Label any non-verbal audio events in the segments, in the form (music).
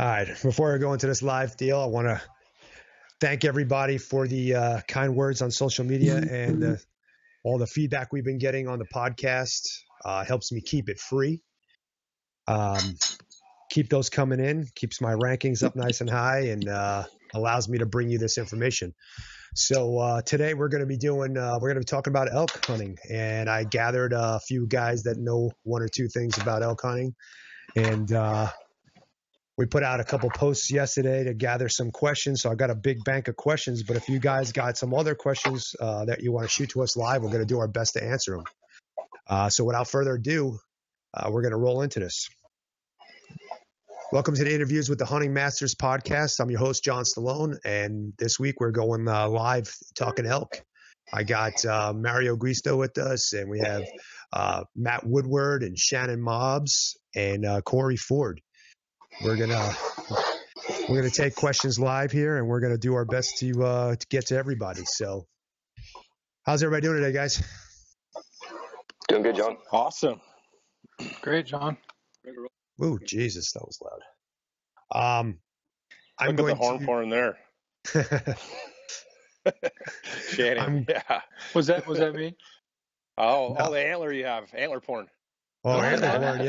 All right. Before I go into this live deal, I want to thank everybody for the uh, kind words on social media and uh, all the feedback we've been getting on the podcast. Uh, helps me keep it free. Um, keep those coming in, keeps my rankings up nice and high, and uh, allows me to bring you this information. So uh, today we're going to be doing, uh, we're going to be talking about elk hunting, and I gathered a few guys that know one or two things about elk hunting, and uh, we put out a couple posts yesterday to gather some questions. So I got a big bank of questions. But if you guys got some other questions uh, that you want to shoot to us live, we're going to do our best to answer them. Uh, so without further ado, uh, we're going to roll into this. Welcome to the interviews with the Hunting Masters podcast. I'm your host, John Stallone, and this week we're going uh, live talking elk. I got uh, Mario Guisto with us, and we have uh, Matt Woodward and Shannon Mobbs and Cory Ford we're gonna we're gonna take questions live here, and we're gonna do our best to uh, to get to everybody. So, how's everybody doing today, guys? Doing good, John. Awesome. Great, John. Ooh, Jesus, that was loud. Um, I'm Look going at the horn to... porn there. (laughs) Shannon. I'm- Yeah. Was that was that me? Oh, No. all the antler you have, antler porn. oh, Oh, and the yeah. horn,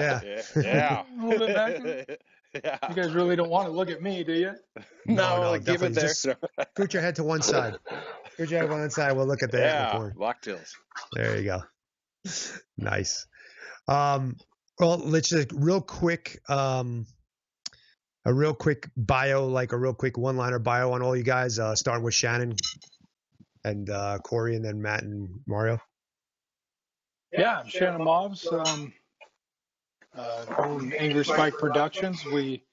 yeah. Yeah. (laughs) Yeah. Hold it back. yeah. You guys really don't want to look at me, do you? (laughs) No, no, like, give it definitely. there. (laughs) Just- Scoot your head to one side. Scoot your head to one side. We'll look at the antler yeah. horn. Blacktails. There you go. Nice. Um, well, let's just real quick, um, a real quick bio, like a real quick one-liner bio on all you guys. Uh, starting with Shannon and uh, Cory, and then Matt and Mario. Yeah, I'm Shannon Mobbs. Um, uh, own Angry Spike Productions. We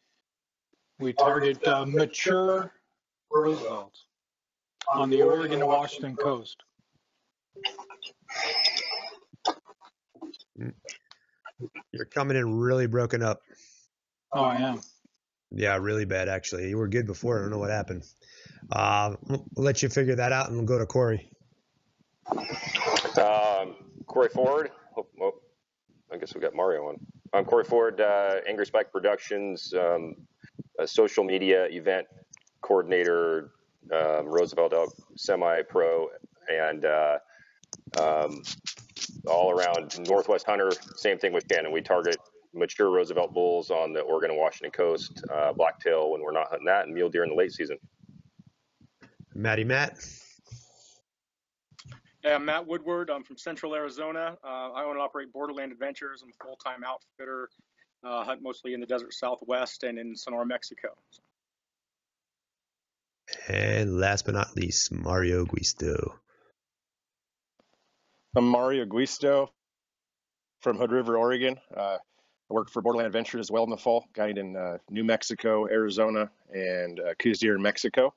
we target uh, mature Roosevelts on the Oregon to Washington coast. You're coming in really broken up. Oh, I am. Yeah, really bad actually. You were good before. I don't know what happened. Uh, we'll we'll let you figure that out, and we'll go to Cory. Um, Cory Ford. Oh, oh, I guess we got Mario on. I'm Cory Ford, uh, Angry Spike Productions, um, a social media event coordinator, um, Roosevelt Elk semi-pro, and uh, um, all around Northwest Hunter. Same thing with Shannon. We target mature Roosevelt bulls on the Oregon and Washington coast, uh, blacktail when we're not hunting that, and mule deer in the late season. Matty Matt. Hey, I'm Matt Woodward. I'm from Central Arizona. Uh, I own and operate Borderland Adventures. I'm a full-time outfitter. Uh, hunt mostly in the desert Southwest and in Sonora, Mexico. And last but not least, Mario Guisto. I'm Mario Guisto from Hood River, Oregon. Uh, I work for Borderland Adventures as well in the fall, guide in uh, New Mexico, Arizona, and uh, Coues Deer in Mexico.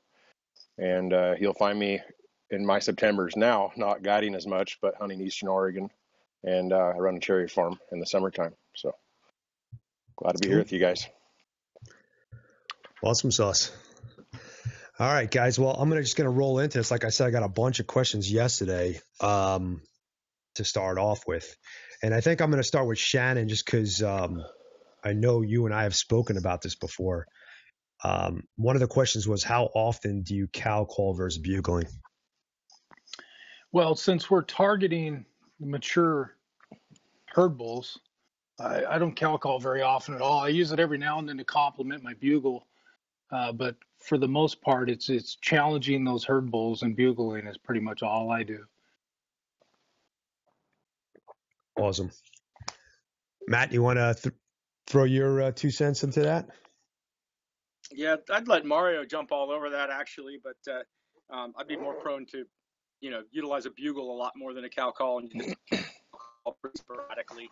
And uh, you'll find me in my Septembers now, not guiding as much, but hunting Eastern Oregon. And uh, I run a cherry farm in the summertime. So glad to be here with you guys. Awesome sauce. All right, guys. Well, I'm gonna just gonna roll into this. Like I said, I got a bunch of questions yesterday um, to start off with, and I think I'm gonna start with Shannon just because um, I know you and I have spoken about this before. Um, one of the questions was, how often do you cow call versus bugling? Well, since we're targeting the mature herd bulls, I, I don't cow call very often at all. I use it every now and then to complement my bugle, uh, but for the most part, it's it's challenging those herd bulls and bugling is pretty much all I do. Awesome. Matt, you want to th- throw your uh, two cents into that? Yeah, I'd let Mario jump all over that actually, but uh, um, I'd be more prone to, you know, utilize a bugle a lot more than a cow call and just (clears throat) call pretty sporadically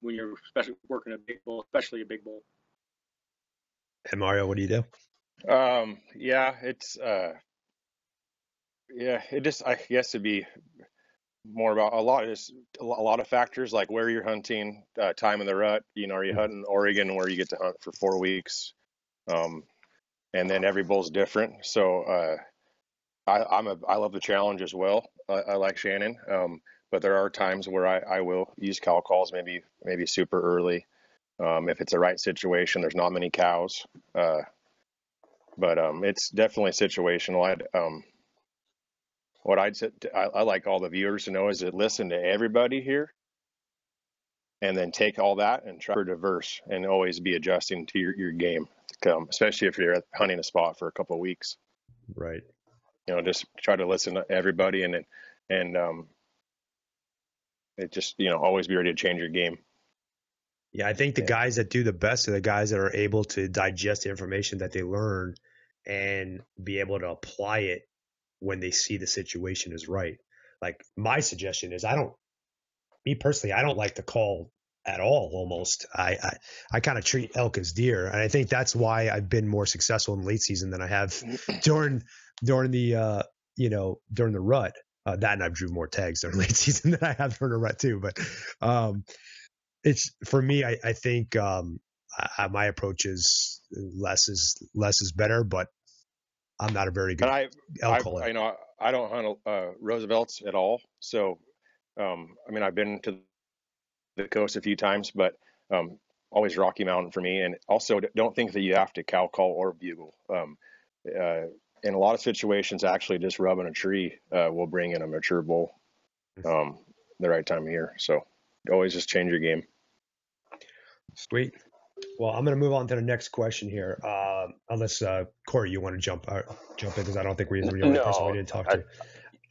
when you're especially working a big bull, especially a big bull. And Mario, what do you do? Um, yeah, it's uh, yeah, it just I guess it'd be more about a lot of just a a lot of factors like where you're hunting, uh, time in the rut. You know, are you hunting Oregon where you get to hunt for four weeks? Um, and then every bull's different. So uh, I, I'm a I love the challenge as well. I, I like Shannon, um, but there are times where I, I will use cow calls maybe maybe super early. Um, if it's the right situation, there's not many cows. Uh, but um, it's definitely situational. I'd, um, what I'd say, I, I like all the viewers to know is to listen to everybody here and then take all that and try to diverse and always be adjusting to your, your game, come, especially if you're hunting a spot for a couple of weeks. Right. You know, just try to listen to everybody and and um, it just you know always be ready to change your game. Yeah, I think the Yeah. guys that do the best are the guys that are able to digest the information that they learn and be able to apply it when they see the situation is right. Like my suggestion is I don't me personally, I don't like to call at all almost. I I, I kind of treat elk as deer. And I think that's why I've been more successful in late season than I have (clears throat) during during the uh you know during the rut. Uh, that and I've drew more tags during (laughs) late season than I have during the rut too. But um it's for me. I, I think um, I, my approach is less is less is better, but I'm not a very good And I, elk I, caller. I know I don't hunt uh, Roosevelt's at all. So, um, I mean, I've been to the coast a few times, but um, always Rocky Mountain for me. And also, don't think that you have to cow call or bugle. Um, uh, in a lot of situations, actually, just rubbing a tree uh, will bring in a mature bull um, the right time of year. So, always just change your game. Sweet. Well, I'm going to move on to the next question here. Um, unless uh, Cory, you want to jump uh, jump in because I don't think we're the only person we No, didn't talk I- to.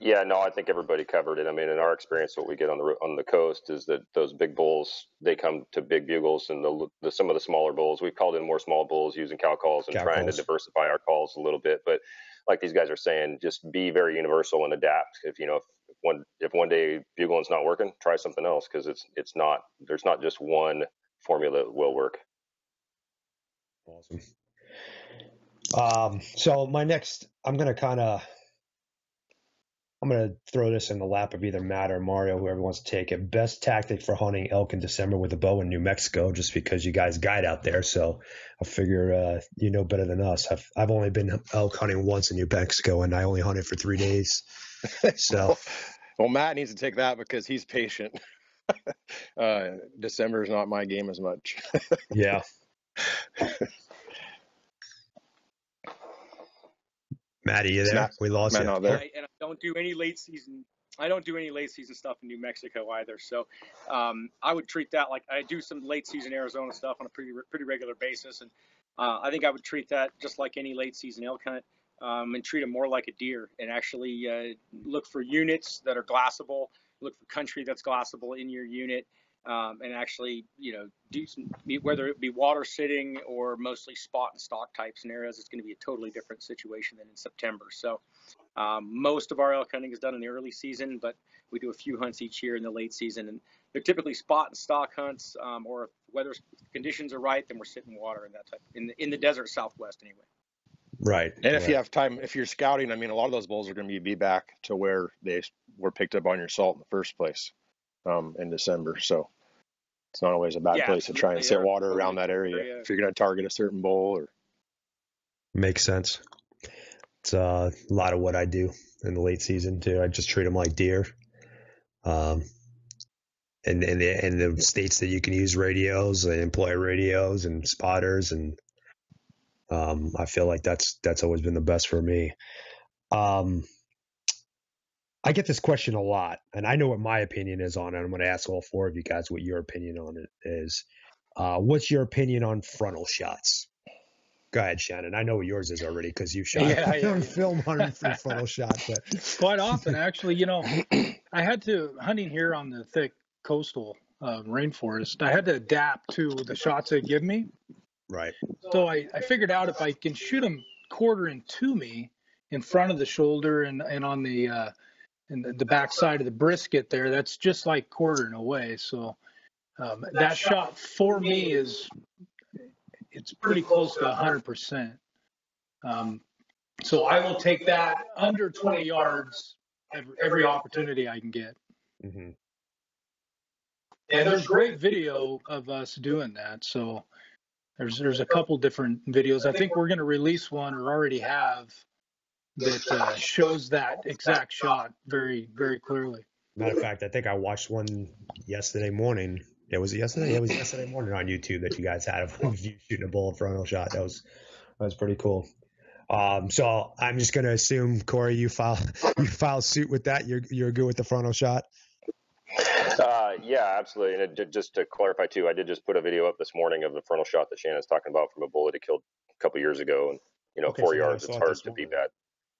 Yeah, no, I think everybody covered it. I mean, in our experience, what we get on the on the coast is that those big bulls they come to big bugles, and the, the some of the smaller bulls we've called in more small bulls using cow calls and Cow trying calls. to diversify our calls a little bit. But like these guys are saying, just be very universal and adapt. If you know if one if one day bugling's not working, try something else because it's it's not there's not just one formula that will work. Awesome. Um, so my next, I'm gonna kind of, I'm gonna throw this in the lap of either Matt or Mario, whoever wants to take it. Best tactic for hunting elk in December with a bow in New Mexico, just because you guys guide out there. So I figure uh, you know better than us. I've I've only been elk hunting once in New Mexico, and I only hunted for three days. (laughs) So Well, Matt needs to take that because he's patient. (laughs) uh, December is not my game as much. (laughs) yeah. Matty, you there? Matt- we lost Matt you. not there. I, and I don't do any late season. I don't do any late season stuff in New Mexico either. So um, I would treat that like I do some late season Arizona stuff on a pretty pretty regular basis, and uh, I think I would treat that just like any late season elk hunt, um, and treat them more like a deer, and actually uh, look for units that are glassable, look for country that's glassable in your unit, um, and actually you know do some whether it be water sitting or mostly spot and stock type scenarios. It's going to be a totally different situation than in September. So. Um, most of our elk hunting is done in the early season, but we do a few hunts each year in the late season, and they're typically spot and stock hunts, um, or if weather conditions are right, then we're sitting water in that type in the in the desert Southwest anyway. Right. And if right. you have time, if you're scouting, I mean, a lot of those bulls are going to be, be back to where they were picked up on your salt in the first place um, in December. So it's not always a bad Yeah, place to try and absolutely. sit water around that area Very, uh, if you're going to target a certain bull or Makes sense. It's uh, a lot of what I do in the late season too. I just treat them like deer. Um, and and the, and the states that you can use radios, and employ radios and spotters, and um, I feel like that's that's always been the best for me. Um, I get this question a lot, and I know what my opinion is on it. I'm going to ask all four of you guys what your opinion on it is. Uh, what's your opinion on frontal shots? Go ahead, Shannon. I know what yours is already because you shot Yeah, yeah, (laughs) yeah. film on frontal shot. But (laughs) Quite often, actually, you know, I had to hunting here on the thick coastal uh, rainforest. I had to adapt to the shots they give me. right, So I, I figured out if I can shoot them quartering to me in front of the shoulder and, and on the uh, in the, the back side of the brisket there, that's just like quartering away. So um, that shot for me is it's pretty close to 100%. Um, so I will take that under 20 yards every, every opportunity I can get. hmm And there's great video of us doing that. So there's there's a couple different videos. I think we're going to release one or already have that uh, shows that exact shot very very clearly. matter of fact, I think I watched one yesterday morning. It was yesterday? It was yesterday morning on YouTube that you guys had of you shooting a bullet frontal shot. That was that was pretty cool. Um, so I'm just gonna assume Cory, you file you file suit with that. You're you're good with the frontal shot. Uh, yeah, absolutely. And it, just to clarify too, I did just put a video up this morning of the frontal shot that Shannon's talking about from a bullet that he killed a couple years ago, and you know, Okay, four so yards. It's hard this to beat that.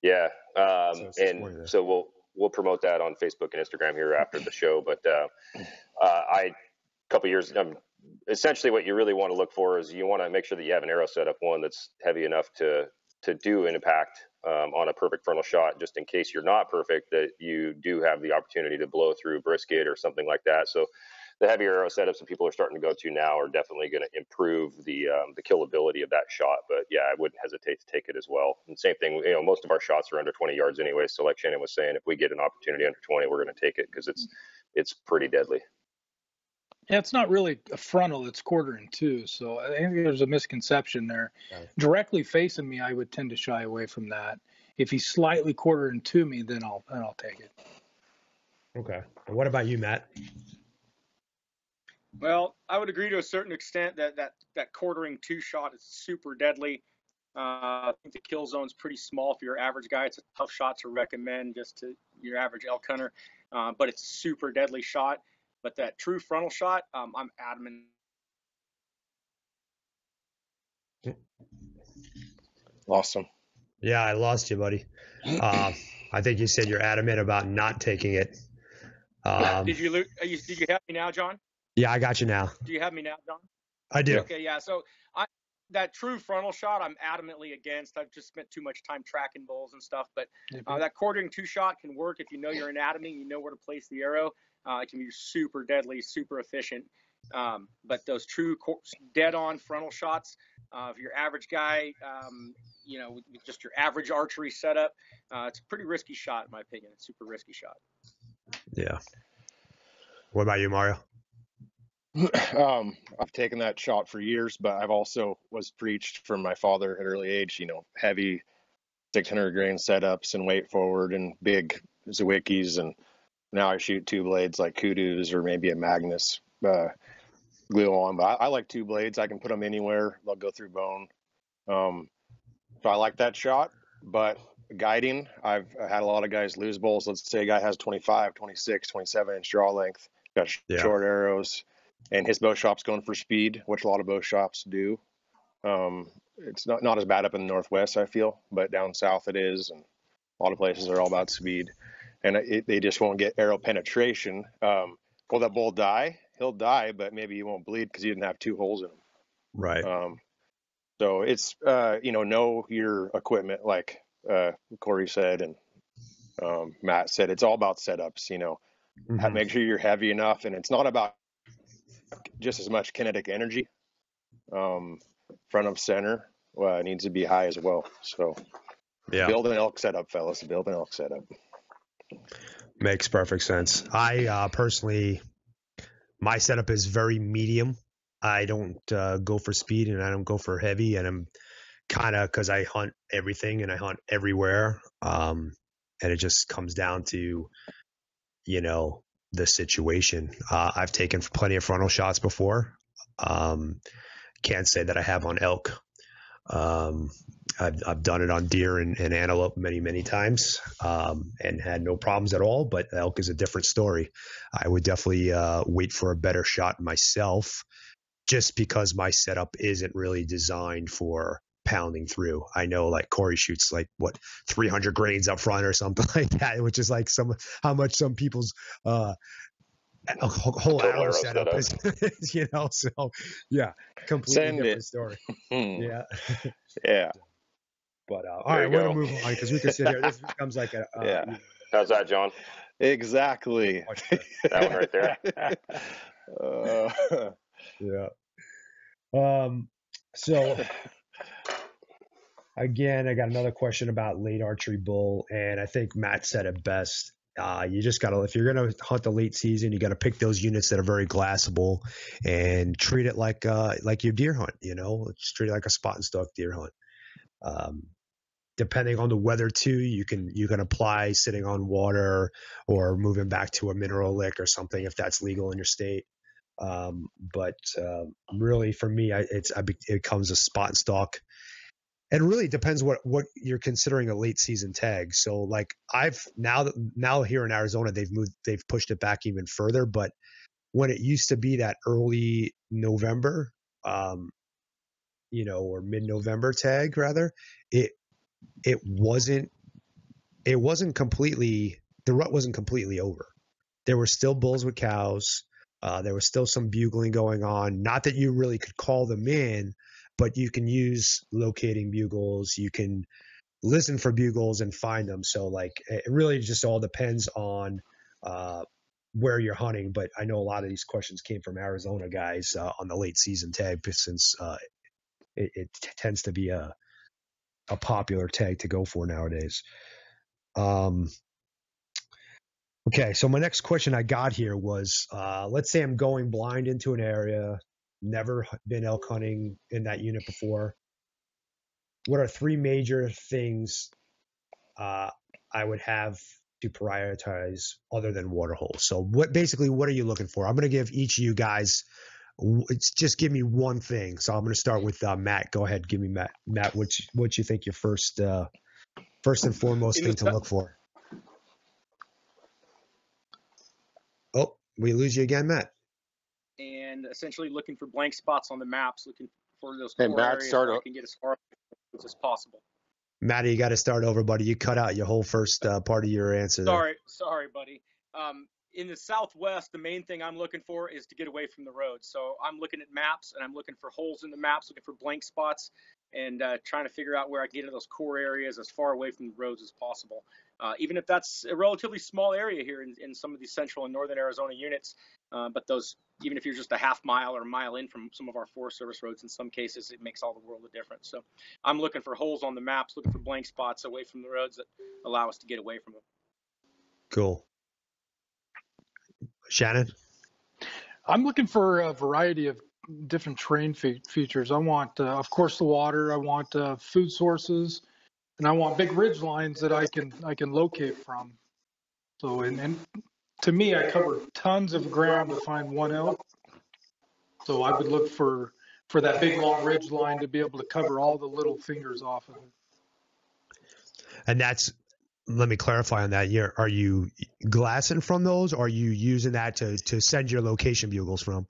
Yeah. Um, So it's this morning and so we'll we'll promote that on Facebook and Instagram here after the show. But uh, uh, I a couple years. Um, essentially, what you really want to look for is you want to make sure that you have an arrow set up one that's heavy enough to to do an impact um, on a perfect frontal shot, just in case you're not perfect, that you do have the opportunity to blow through brisket or something like that. So the heavy arrow setups that people are starting to go to now are definitely going to improve the um, the killability of that shot. But yeah, I wouldn't hesitate to take it as well. And same thing, you know, most of our shots are under 20 yards anyway. So like Shannon was saying, if we get an opportunity under 20, we're going to take it because it's it's pretty deadly. Yeah, it's not really a frontal; it's quarter and two. So I think there's a misconception there. Right. Directly facing me, I would tend to shy away from that. If he's slightly quarter and two me, then I'll then I'll take it. Okay. And what about you, Matt? Well, I would agree to a certain extent that that that quartering two shot is super deadly. Uh, I think the kill zone's pretty small for your average guy. It's a tough shot to recommend just to your average elk hunter, uh, but it's a super deadly shot. But that true frontal shot, um, I'm adamant. Awesome. Yeah, I lost you, buddy. Uh, I think you said you're adamant about not taking it. (laughs) Um, did you, lo- are you did you have me now, John? Yeah, I got you now. Do you have me now, John? I do. Okay, yeah. So I that true frontal shot, I'm adamantly against. I've just spent too much time tracking bulls and stuff. But uh, that quartering two shot can work if you know your anatomy, you know where to place the arrow. Uh, it can be super deadly, super efficient. Um, but those true co- dead-on frontal shots, uh, for your average guy, um, you know, with with just your average archery setup, uh, it's a pretty risky shot, in my opinion. It's a super risky shot. Yeah. What about you, Mario? (clears throat) um, I've taken that shot for years, but I've also was preached from my father at early age, you know, heavy 600 grain setups and weight forward and big Zwickeys. And now I shoot two blades like Kudus or maybe a Magnus uh, glue on. But I, I like two blades. I can put them anywhere. They'll go through bone. Um, so I like that shot. But guiding, I've had a lot of guys lose bulls. Let's say a guy has 25, 26, 27 inch draw length, got Yeah. short arrows, and his bow shop's going for speed, which a lot of bow shops do. Um, it's not, not as bad up in the Northwest, I feel, but down south it is. And a lot of places are all about speed. And it, they just won't get arrow penetration. Um, will that bull die? He'll die, but maybe he won't bleed because he didn't have two holes in him. Right. Um, so it's uh, you know know your equipment, like uh, Cory said and um, Matt said. It's all about setups. You know, Mhm. make sure you're heavy enough, and it's not about just as much kinetic energy. Um, front of center uh, needs to be high as well. So Yeah. build an elk setup, fellas. Build an elk setup. Makes perfect sense. I uh, personally, my setup is very medium. I don't uh, go for speed and I don't go for heavy, and I'm kind of because I hunt everything and I hunt everywhere. Um, and it just comes down to, you know, the situation. Uh, I've taken plenty of frontal shots before. Um, can't say that I have on elk. Um, I've, I've done it on deer and, and antelope many, many times um, and had no problems at all. But elk is a different story. I would definitely uh, wait for a better shot myself just because my setup isn't really designed for pounding through. I know like Cory shoots like what 300 grains up front or something (laughs) like that, which is like some how much some people's uh, a whole hour Total arrow arrow setup setup. is, (laughs) you know. So yeah, completely Send different it. story. Hmm. Yeah. Yeah. (laughs) But uh, all right, we're go. gonna move on because we can sit here. This becomes like a uh, Yeah. How's that, John? Exactly. That one right there. Uh, yeah. Um. So again, I got another question about late archery bull, and I think Matt said it best. Uh, you just gotta, if you're gonna hunt the late season, you gotta pick those units that are very glassable and treat it like uh like your deer hunt. You know, just treat it like a spot and stalk deer hunt. Um, depending on the weather too, you can you can apply sitting on water or moving back to a mineral lick or something if that's legal in your state. Um, but uh, really, for me, I, it's I, it becomes a spot and stalk, and really depends what what you're considering a late season tag. So like I've now now here in Arizona, they've moved they've pushed it back even further, but when it used to be that early November, um, you know, or mid November tag rather, it it wasn't it wasn't completely the rut wasn't completely over. There were still bulls with cows. Uh, there was still some bugling going on. Not that you really could call them in, but you can use locating bugles. You can listen for bugles and find them. So like it really just all depends on uh, where you're hunting. But I know a lot of these questions came from Arizona guys uh, on the late season tag since uh, it, it t- tends to be a a popular tag to go for nowadays. Um, okay, so my next question I got here was, uh, let's say I'm going blind into an area, never been elk hunting in that unit before. What are three major things uh, I would have to prioritize other than water holes? So, what basically what are you looking for? I'm going to give each of you guys it's just give me one thing. So I'm going to start with uh, Matt. Go ahead, give me Matt. Matt, what you, what you think your first uh, first and foremost thing to look for? Oh, we lose you again, Matt. And essentially looking for blank spots on the maps, looking for those hey, core Matt, areas start where I can get as far as possible. Matty, you got to start over, buddy. You cut out your whole first uh, part of your answer. There. Sorry, sorry, buddy. Um, in the southwest, the main thing I'm looking for is to get away from the road. So I'm looking at maps and I'm looking for holes in the maps, looking for blank spots, and uh, trying to figure out where I can get into those core areas as far away from the roads as possible. Uh, even if that's a relatively small area here in, in some of these central and northern Arizona units, uh, but those, even if you're just a half mile or a mile in from some of our Forest Service roads, in some cases it makes all the world of difference. So I'm looking for holes on the maps, looking for blank spots away from the roads that allow us to get away from them. Cool. Shannon? I'm looking for a variety of different terrain fe- features. I want, uh, of course, the water. I want uh, food sources, and I want big ridge lines that I can I can locate from. So, and, and to me, I cover tons of ground to find one elk. So I would look for for that big long ridge line to be able to cover all the little fingers off of it. And that's let me clarify on that. You're, are you glassing from those, or are you using that to to send your location bugles from?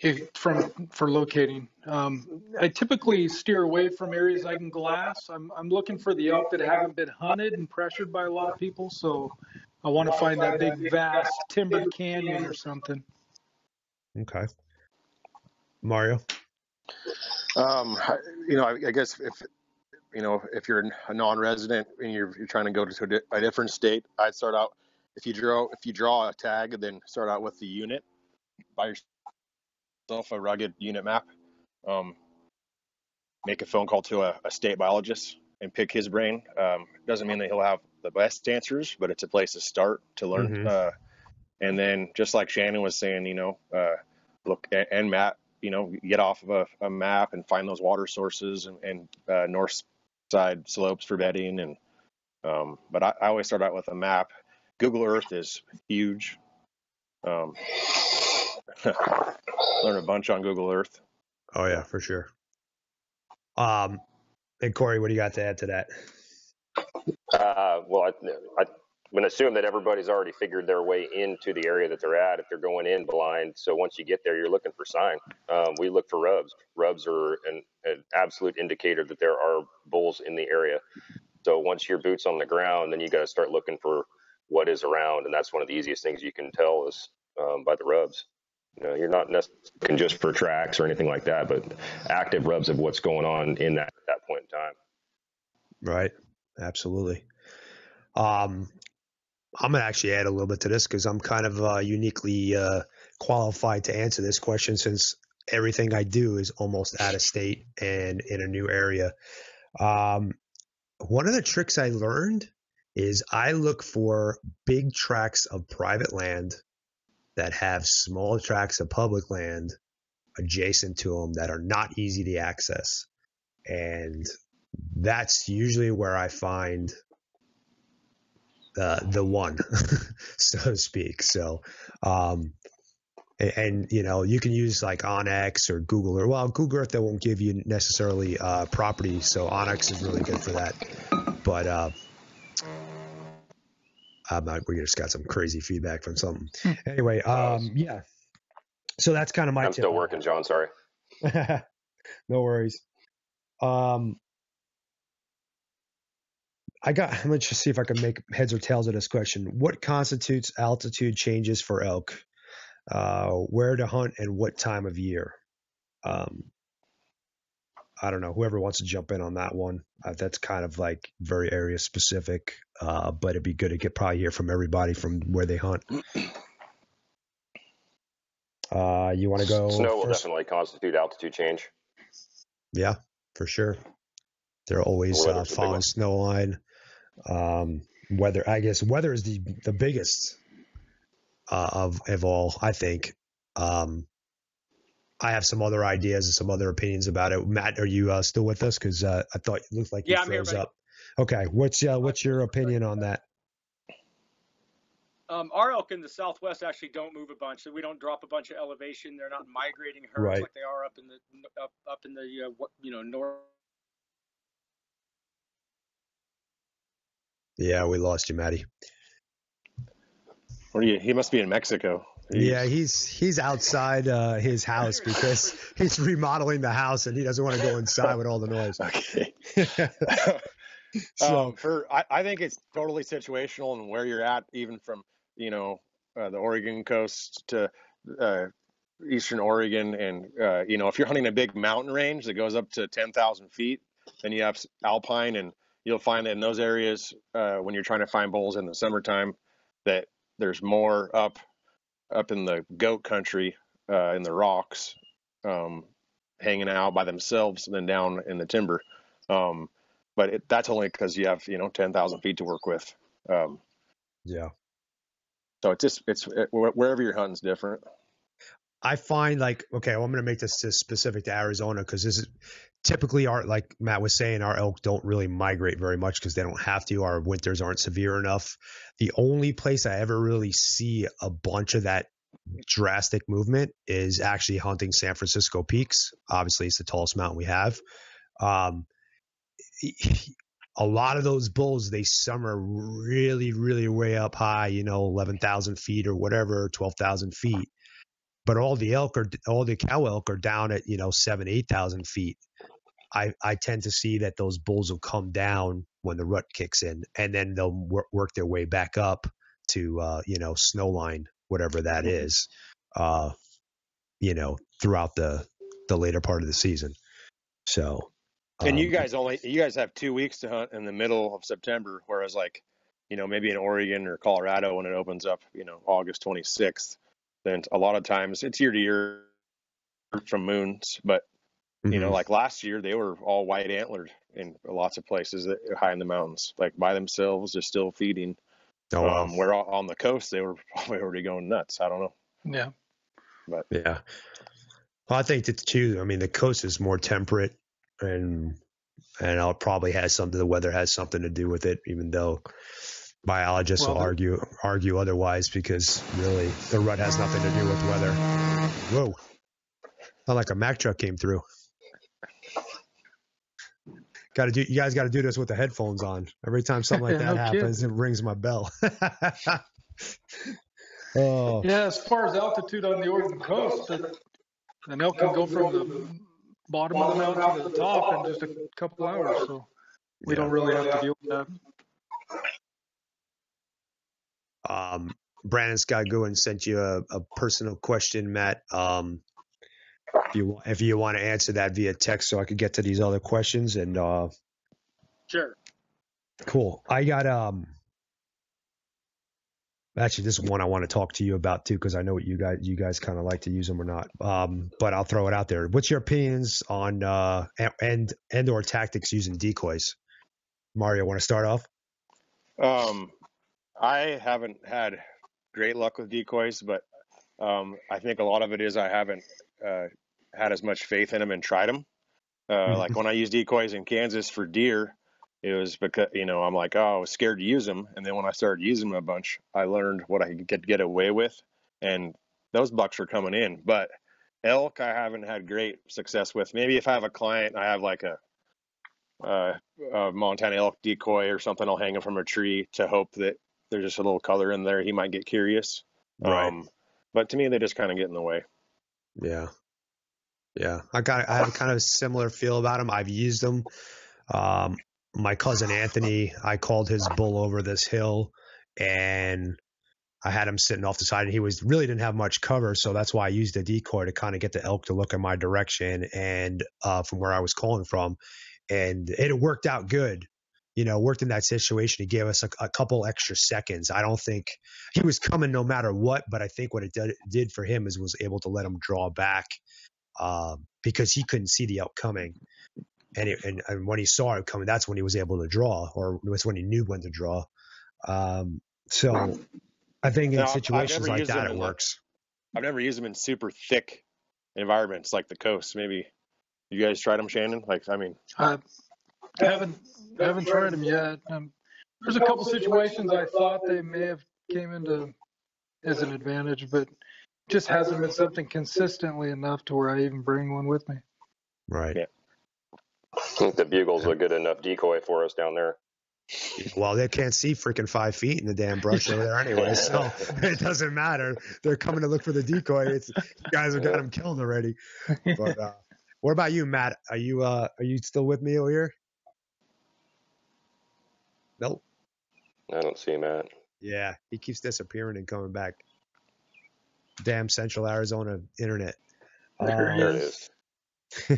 If, from for locating, um, I typically steer away from areas I can glass. I'm I'm looking for the elk that haven't been hunted and pressured by a lot of people. So I want to find that big vast timbered canyon or something. Okay. Mario. Um, you know, I, I guess if you know if you're a non-resident and you're, you're trying to go to a, di- a different state, I'd start out if you draw if you draw a tag, then start out with the unit. Buy yourself a rugged unit map. Um, make a phone call to a, a state biologist and pick his brain. Um, doesn't mean that he'll have the best answers, but it's a place to start to learn. Mhm. Uh, and then just like Shannon was saying, you know, uh, look and, and Matt, you know, get off of a, a map and find those water sources and, and uh, north side slopes for bedding. And um, but I, I always start out with a map. Google Earth is huge. Um, (laughs) learn a bunch on Google Earth. Oh yeah, for sure. Um, and Cory, what do you got to add to that? Uh, well, I, I would assume that everybody's already figured their way into the area that they're at if they're going in blind. So once you get there, you're looking for sign. Um, we look for rubs. Rubs are an, an absolute indicator that there are bulls in the area. So once your boots on the ground, then you got to start looking for what is around, and that's one of the easiest things you can tell is um, by the rubs. You know, you're not just for tracks or anything like that, but active rubs of what's going on in that at that point in time. Right. Absolutely. Um, I'm gonna actually add a little bit to this because I'm kind of uh, uniquely uh, qualified to answer this question since everything I do is almost out of state and in a new area. Um, one of the tricks I learned is I look for big tracts of private land that have small tracts of public land adjacent to them that are not easy to access. And that's usually where I find uh, the one, (laughs) so to speak. So, um, and, and, you know you can use like onX or Google or well Google Earth that won't give you necessarily uh, property, so onX is really good for that. But uh, I'm not, we just got some crazy feedback from something. anyway, um, yeah. So that's kind of my. I'm tip still working, John. Sorry. (laughs) no worries. Um, I got. (laughs) Let me just see if I can make heads or tails of this question. What constitutes altitude changes for elk? Uh, where to hunt and what time of year? Um, I don't know. Whoever wants to jump in on that one, uh, that's kind of like very area specific. Uh, but it'd be good to get probably hear from everybody from where they hunt. Uh, you want to go? Snow will definitely constitute altitude change. Yeah, for sure. They're always uh, following snow line. Um, weather, I guess, weather is the the biggest uh, of of all. I think. Um, I have some other ideas and some other opinions about it. Matt, are you uh, still with us? Because uh, I thought it looked like you Yeah, I'm here, froze up. Okay, what's uh, what's your opinion on that? Um, our elk in the southwest actually don't move a bunch. So we don't drop a bunch of elevation. They're not migrating herds Right. like they are up in the up up in the uh, you know north. Yeah, we lost you, Matty. What are you? He must be in Mexico. Yeah, he's he's outside uh, his house because (laughs) he's remodeling the house and he doesn't want to go inside with all the noise. (laughs) Okay. (laughs) so um, for I, I think it's totally situational and where you're at, even from you know uh, the Oregon coast to uh, eastern Oregon, and uh, you know if you're hunting a big mountain range that goes up to ten thousand feet, then you have alpine, and you'll find that in those areas uh, when you're trying to find bulls in the summertime, that there's more up up in the goat country uh, in the rocks, um, hanging out by themselves than down in the timber. Um, but it, that's only because you have you know 10,000 feet to work with. Um, yeah. so it's just it's it, wherever you're hunting's different. I find like okay, well, I'm going to make this specific to Arizona because this is typically our like Matt was saying, our elk don't really migrate very much because they don't have to. Our winters aren't severe enough. The only place I ever really see a bunch of that drastic movement is actually hunting San Francisco peaks. Obviously, it's the tallest mountain we have. Um, (laughs) a lot of those bulls they summer really, really way up high. You know, eleven thousand feet or whatever, twelve thousand feet but all the elk are all the cow elk are down at you know seven eight thousand feet. I i tend to see that those bulls will come down when the rut kicks in and then they'll work, work their way back up to uh you know snow line whatever that is uh you know throughout the the later part of the season. So and you um, guys only you guys have two weeks to hunt in the middle of September, whereas like you know maybe in Oregon or Colorado when it opens up, you know August 26th, then a lot of times it's year to year from moons, but you know mhm. like last year they were all white antlered in lots of places that high in the mountains, like by themselves, They're still feeding. oh wow. Um, where on the coast they were (laughs) probably already going nuts. I don't know. Yeah. But yeah. Well, I think that too. I mean, the coast is more temperate, and and it probably has something. The weather has something to do with it, even though biologists Well, will argue argue otherwise. Because really, the rut has nothing to do with weather. Whoa! Not like a Mack truck came through. Got to do. You guys got to do this with the headphones on. Every time something like (laughs) that No kidding. happens, it rings my bell. (laughs) oh. Yeah, as far as altitude on the Oregon coast, the, an elk can go from the bottom of the mountain to the top in just a couple hours. So we don't really have to deal with that. Um, Brandon Scott Goodwin sent you a, a personal question, Matt. Um, if you if you want to answer that via text, so I could get to these other questions, and uh, Sure. cool. I got um. Actually, this is one I want to talk to you about too, because I know what you guys you guys kind of like to use them or not. Um, but I'll throw it out there. What's your opinions on uh and and or tactics using decoys? Mario, want to start off? Um, I haven't had great luck with decoys, but um, I think a lot of it is I haven't uh, had as much faith in them and tried them. Uh, like when I used decoys in Kansas for deer, it was because you know I'm like, oh, I was scared to use them, and then when I started using them a bunch, I learned what I could get get away with, and those bucks are coming in. But elk, I haven't had great success with. Maybe if I have a client, I have like a, uh, a Montana elk decoy or something. I'll hang him from a tree to hope that there's just a little color in there. He might get curious. Right. Um, but to me, they just kind of get in the way. Yeah. Yeah. I got I have a kind of similar feel about them. I've used them. Um, my cousin Anthony, I called his bull over this hill and I had him sitting off the side and he was really didn't have much cover. So that's why I used a decoy to kind of get the elk to look in my direction and uh, from where I was calling from. And it worked out good. You know, worked in that situation. He gave us a, a couple extra seconds. I don't think he was coming no matter what, but I think what it did, did for him is was able to let him draw back um, because he couldn't see the elk coming. And, it, and, and when he saw it coming, that's when he was able to draw, or was when he knew when to draw. Um, so I think in Now, I've- I've situations like that, it in, like, works. I've never used them in super thick environments like the coast. Maybe you guys tried them, Shannon? Like, I mean, I haven't I haven't tried them yet. Um, there's a couple situations I thought they may have came into as an advantage, but just hasn't been something consistently enough to where I even bring one with me. Right. Yeah. I think the bugle's a good enough decoy for us down there. Well, they can't see freaking five feet in the damn brush over there anyway, (laughs) so it doesn't matter. They're coming to look for the decoy. It's you guys have got them killed already. But uh, what about you, Matt? Are you uh, are you still with me over here? Nope. I don't see Matt. Yeah, he keeps disappearing and coming back. Damn Central Arizona internet. There Um, it is. (laughs)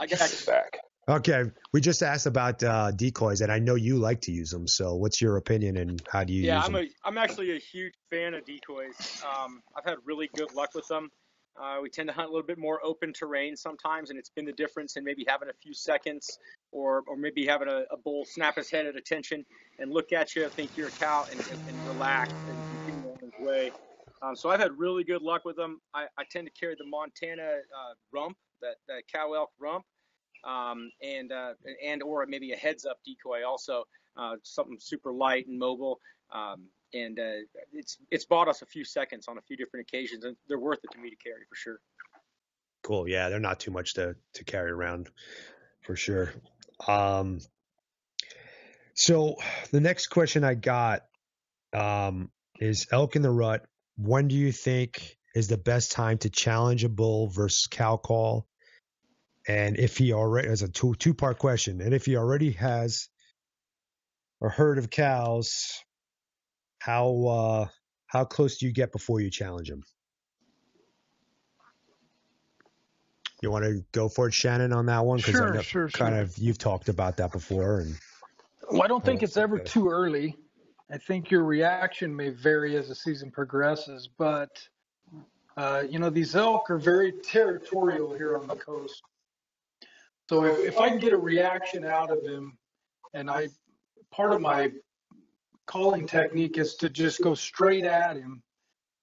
I got He's back. okay, we just asked about uh, decoys, and I know you like to use them. So, what's your opinion, and how do you yeah, use I'm them? a I'm actually a huge fan of decoys. Um, I've had really good luck with them. Uh, we tend to hunt a little bit more open terrain sometimes, and it's been the difference in maybe having a few seconds, or or maybe having a, a bull snap his head at attention and look at you, think you're a cow, and, and, relax and continue on his way. Um, so I've had really good luck with them. I, I tend to carry the Montana uh, rump, that, that cow elk rump, um, and uh, and or maybe a heads up decoy also, uh, something super light and mobile. Um, and uh, it's it's bought us a few seconds on a few different occasions, and they're worth it to me to carry for sure. Cool. Yeah, they're not too much to to carry around for sure. Um, so the next question I got um, is elk in the rut. When do you think is the best time to challenge a bull versus cow call? And if he already has a two two part question, and if he already has a herd of cows, how uh, how close do you get before you challenge him? You want to go for it, Shannon, on that one? Because I Sure, sure, kind sure. of you've talked about that before, and Well, I don't think it's ever too early. I think your reaction may vary as the season progresses, but uh, you know these elk are very territorial here on the coast. So if, if I can get a reaction out of him, and I part of my calling technique is to just go straight at him,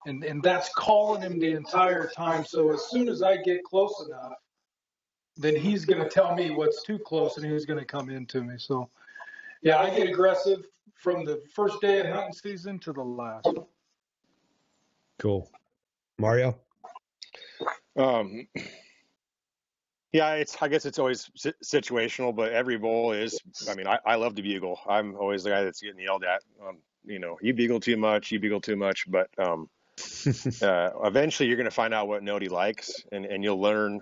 and and that's calling him the entire time. So as soon as I get close enough, then he's going to tell me what's too close, and he's going to come into me. So. Yeah, I get aggressive from the first day of hunting season to the last. cool. Mario, Um, yeah, it's. I guess it's always situational, but every bowl is. I mean, I, I love to bugle. I'm always the guy that's getting yelled at. Um, you know, you bugle too much, you bugle too much. But um, (laughs) uh, eventually, you're going to find out what note he likes, and and you'll learn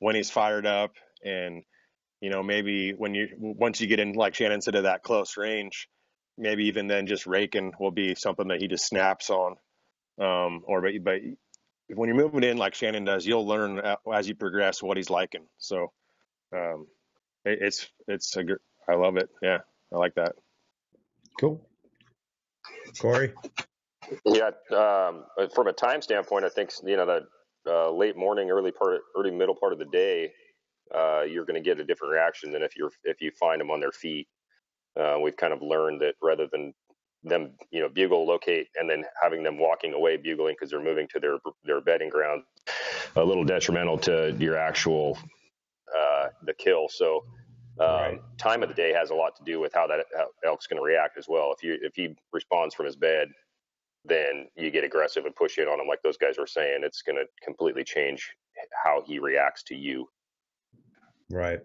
when he's fired up, and you know maybe when you once you get in, like Shannon said, to that close range, maybe even then just raking will be something that he just snaps on. Um, or but but when you're moving in like Shannon does, you'll learn as you progress what he's liking. So, um, it, it's it's a gr- I love it. Yeah, I like that. cool. Cory, Yeah, um, uh, from a time standpoint, I think you know that uh, late morning, early part, early middle part of the day, uh, you're going to get a different reaction than if you're if you find them on their feet. Uh, we've kind of learned that rather than them, you know, bugle, locate, and then having them walking away bugling because they're moving to their their bedding ground, a little detrimental to your actual uh, the kill. So. Um, Right. Time of the day has a lot to do with how that how elk's going to react as well. If you if he responds from his bed, then you get aggressive and push in on him like those guys were saying. It's going to completely change how he reacts to you. Right.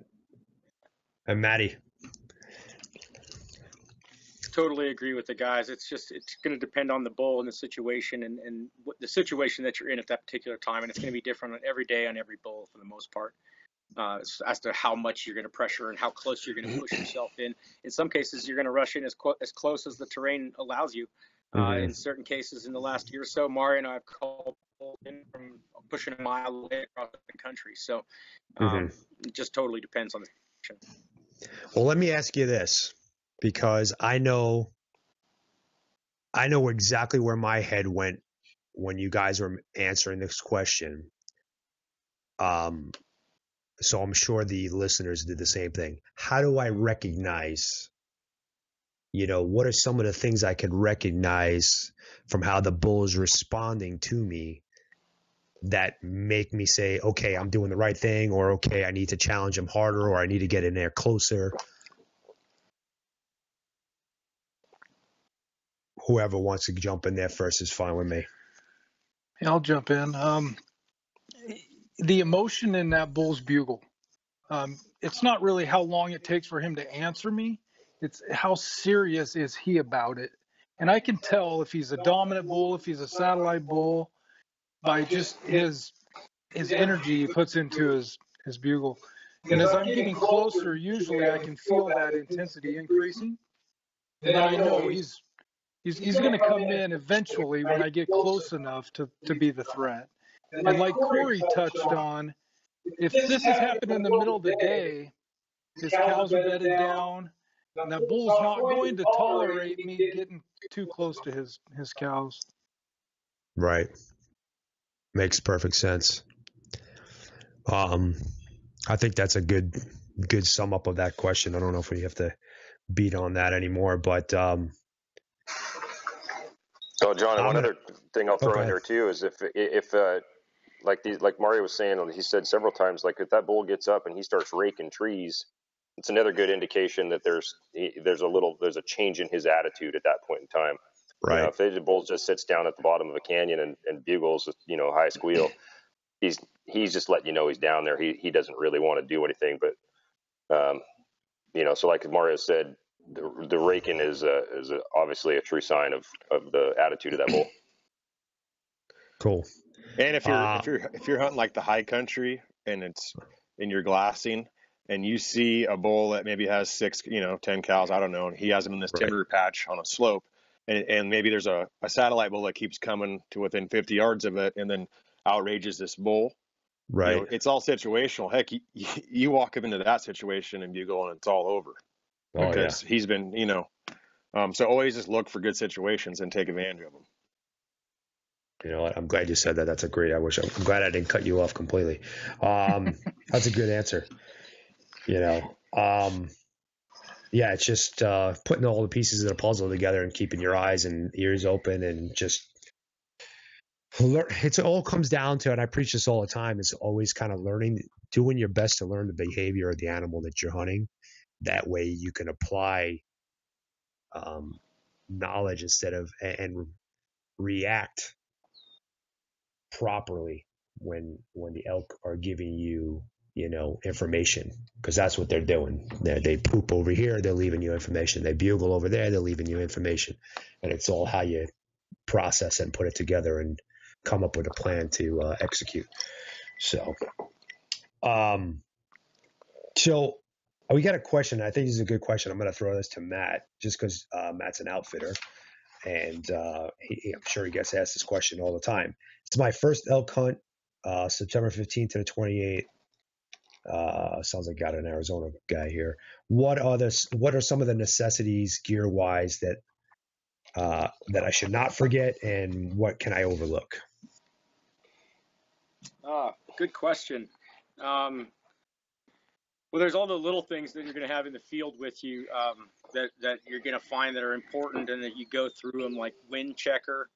And Matty. Totally agree with the guys. It's just it's going to depend on the bull and the situation and and what, the situation that you're in at that particular time, and it's going to be different on every day on every bull for the most part. Uh, as to how much you're going to pressure and how close you're going to push yourself in. In some cases, you're going to rush in as, clo- as close as the terrain allows you. Uh, Mhm. in certain cases, in the last year or so, Mario and I have called in from pushing a mile away across the country. So um, it just totally depends on the situation. Well, let me ask you this because I know I know exactly where my head went when you guys were answering this question. Um so I'm sure the listeners did the same thing. How do I recognize you know, what are some of the things I could recognize from how the bull is responding to me that make me say, okay, I'm doing the right thing, or okay, I need to challenge him harder, or I need to get in there closer. Whoever wants to jump in there first is fine with me. I'll jump in. Um, the emotion in that bull's bugle. Um, it's not really how long it takes for him to answer me. It's how serious is he about it. And I can tell if he's a dominant bull, if he's a satellite bull, by just his his energy he puts into his his bugle. And as I'm getting closer, usually I can feel that intensity increasing. Then I know he's he's he's going to come in eventually when I get close enough to to be the threat. And like Cory touched on, if this has happened in the middle of the day, his cows are bedded down, and that bull's not going to tolerate me getting too close to his his cows. Right. Makes perfect sense. Um, I think that's a good good sum up of that question. I don't know if we have to beat on that anymore, but um, Oh, John, I'm one gonna- other thing I'll throw Okay. in there too is if if uh, like these like Mario was saying, he said several times, like if that bull gets up and he starts raking trees, it's another good indication that there's he, there's a little there's a change in his attitude at that point in time. You know, right, if the bull just sits down at the bottom of a canyon and, and bugles, you know, high squeal, he's he's just letting you know he's down there. He he doesn't really want to do anything, but um, you know, so like Mario said, the the raking is a, is a, obviously a true sign of of the attitude of that bull. cool. And if you're Uh, if you're if you're hunting like the high country and it's in your glassing and you see a bull that maybe has six, you know, ten cows, I don't know, and he has them in this Right. timber patch on a slope, and, and maybe there's a, a satellite bull that keeps coming to within 50 yards of it, and then outrages this bull. You Right. know, it's all situational. Heck, you, you walk up into that situation and bugle, and it's all over oh, yeah. because he's been, you know. Um, so always just look for good situations and take advantage of them. You know? I'm glad you said that. That's a great. I wish I'm glad I didn't cut you off completely. Um, (laughs) that's a good answer. You know, um, yeah, it's just uh, putting all the pieces of the puzzle together and keeping your eyes and ears open and just. lear- It's it all comes down to, and I preach this all the time. Is always kind of learning, doing your best to learn the behavior of the animal that you're hunting. That way, you can apply um, knowledge instead of and, react properly when when the elk are giving you you know information because that's what they're doing. They they poop over here they're leaving you information. They bugle over there they're leaving you information. And it's all how you process and put it together and come up with a plan to uh, execute. So um so we got a question i think this is a good question i'm going to throw this to matt just because uh, matt's an outfitter and uh, he, I'm sure he gets asked this question all the time. It's my first elk hunt, uh, September 15th to the 28th. Uh, sounds like got an Arizona guy here. What are the what are some of the necessities gear wise that uh, that I should not forget, and what can I overlook? Ah, good question. Um, well, there's all the little things that you're going to have in the field with you um, that that you're going to find that are important, and that you go through them, like wind checker.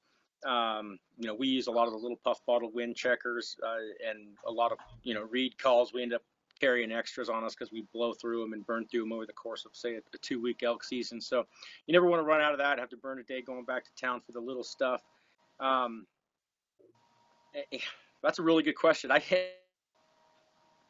Um, you know, we use a lot of the little puff bottle wind checkers, uh, and a lot of you know reed calls. We end up carrying extras on us because we blow through them and burn through them over the course of say a, a two-week elk season. So you never want to run out of that. Have to burn a day going back to town for the little stuff. Um, eh, eh, that's a really good question. I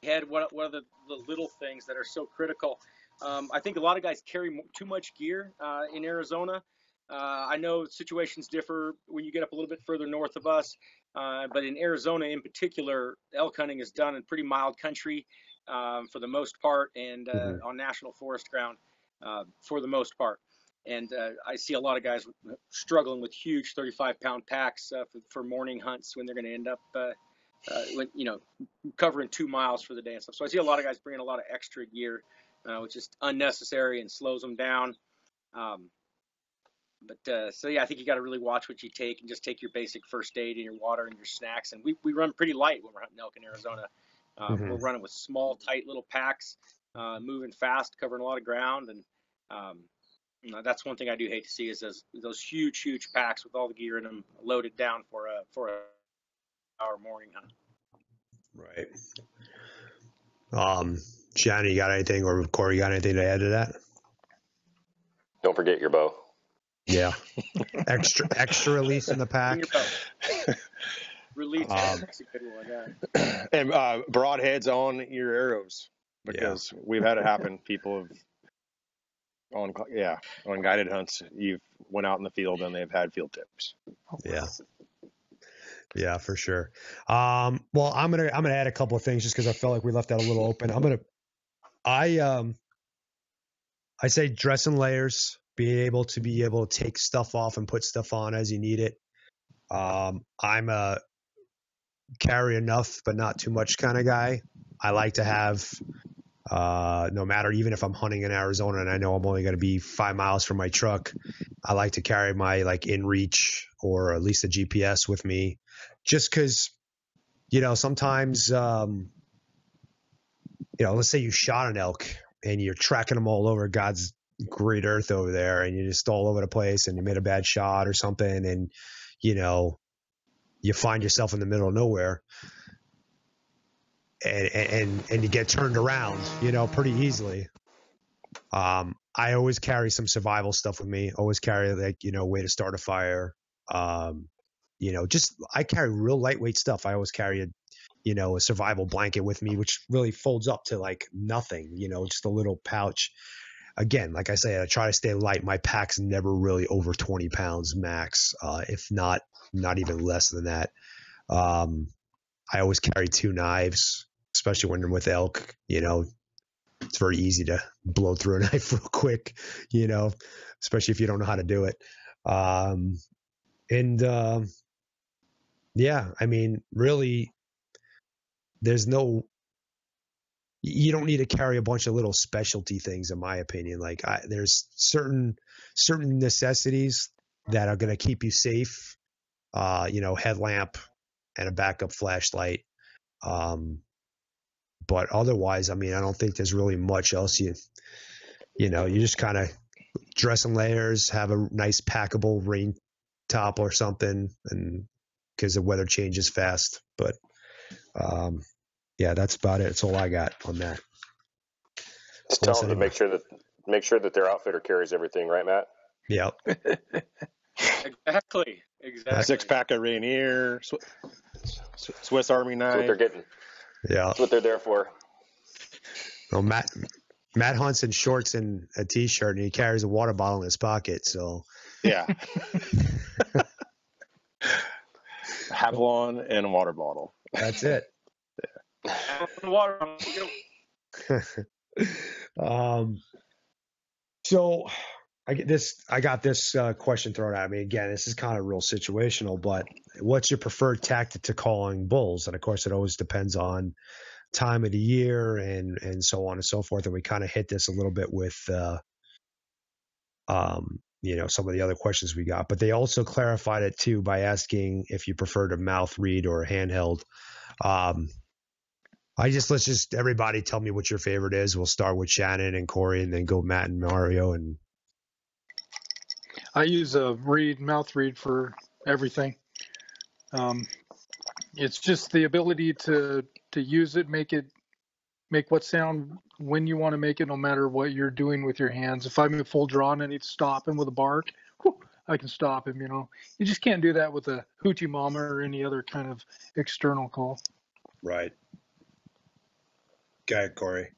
had, had one, one of the, the little things that are so critical. Um, I think a lot of guys carry too much gear uh, in Arizona. Uh, I know situations differ when you get up a little bit further north of us, uh, but in Arizona in particular, elk hunting is done in pretty mild country um, for the most part and uh, mm-hmm. on national forest ground uh, for the most part. And uh, I see a lot of guys struggling with huge 35 pound packs for, for, morning hunts when they're going to end up, when, you know, covering two miles for the day and stuff. So I see a lot of guys bringing a lot of extra gear, which is unnecessary and slows them down. Um, but uh, so yeah, I think you got to really watch what you take and just take your basic first aid and your water and your snacks. And we, we run pretty light when we're hunting elk in Arizona. Uh, mm-hmm. We're running with small, tight little packs, uh, moving fast, covering a lot of ground, and um, you know, that's one thing I do hate to see is those those huge, huge packs with all the gear in them loaded down for a for a our morning hunt. Right. Um, Shannon, you got anything, or Cory, you got anything to add to that? Don't forget your bow. Yeah. (laughs) extra extra release in the pack. release um, that's a good one. Yeah. (clears throat) And uh, broadheads on your arrows because yeah. we've had it happen. People have on yeah on guided hunts. You've went out in the field and they've had field tips. Yeah. Yeah, for sure. Um, well, I'm gonna I'm gonna add a couple of things just because I felt like we left that a little open. I'm gonna I um I say dress in layers being able to be able to take stuff off and put stuff on as you need it. Um, I'm a carry enough but not too much kind of guy. I like to have, uh, no matter even if I'm hunting in Arizona and I know I'm only going to be five miles from my truck, I like to carry my like inReach or at least a GPS with me, just because, you know, sometimes, um, you know, let's say you shot an elk and you're tracking them all over God's great earth over there and you're just all over the place and you made a bad shot or something and you know you find yourself in the middle of nowhere and and and you get turned around you know pretty easily. Um i always carry some survival stuff with me always carry like you know way to start a fire. Um you know just i carry real lightweight stuff i always carry a you know a survival blanket with me which really folds up to like nothing you know just a little pouch again, like I say, I try to stay light. My pack's never really over 20 pounds max, uh, if not, not even less than that. Um, I always carry two knives, especially when I'm with elk. You know, it's very easy to blow through a (laughs) knife real quick. You know, especially if you don't know how to do it. Um, and uh, yeah, I mean, really, there's no you don't need to carry a bunch of little specialty things in my opinion like I, there's certain certain necessities that are going to keep you safe uh you know headlamp and a backup flashlight um but otherwise i mean i don't think there's really much else you you know you just kind of dress in layers have a nice packable rain top or something and because the weather changes fast but um yeah, that's about it. That's all I got on that. Just tell them to make sure that make sure that their outfitter carries everything, right, Matt? Yep. exactly. Exactly. Six pack of Rainier, Swiss Army knife. That's what they're getting. Yeah. That's what they're there for. Well, Matt Matt hunts in shorts and a t-shirt, and he carries a water bottle in his pocket. So. Yeah. (laughs) (laughs) Havalon and a water bottle. That's it water. (laughs) um, so I get this. I got this uh, question thrown at me again. This is kind of real situational, but what's your preferred tactic to calling bulls? And of course, it always depends on time of the year and and so on and so forth. And we kind of hit this a little bit with, uh, um, you know, some of the other questions we got. But they also clarified it too by asking if you prefer to mouth reed or handheld. Um, I just let's just everybody tell me what your favorite is. We'll start with Shannon and Cory, and then go Matt and Mario. And I use a reed mouth reed for everything. Um, it's just the ability to to use it, make it make what sound when you want to make it, no matter what you're doing with your hands. If I'm in full draw and I need to stop him with a bark, whew, I can stop him. You know, you just can't do that with a hoochie mama or any other kind of external call. Right. Go ahead, Cory.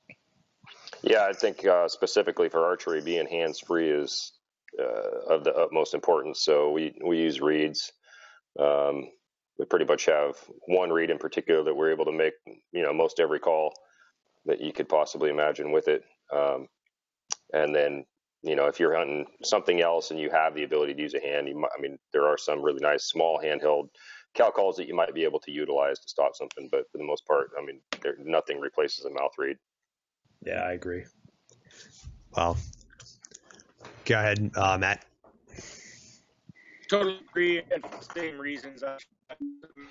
Yeah, I think uh, specifically for archery, being hands free is uh, of the utmost importance. So we we use reeds. Um, we pretty much have one reed in particular that we're able to make, you know, most every call that you could possibly imagine with it. Um, and then, you know, if you're hunting something else and you have the ability to use a hand, you might, I mean, there are some really nice small handheld cow calls that you might be able to utilize to stop something, but for the most part, I mean, there, nothing replaces a mouth reed. Yeah, I agree. Well, go ahead, uh, Matt. Totally agree, and for the same reasons. Uh,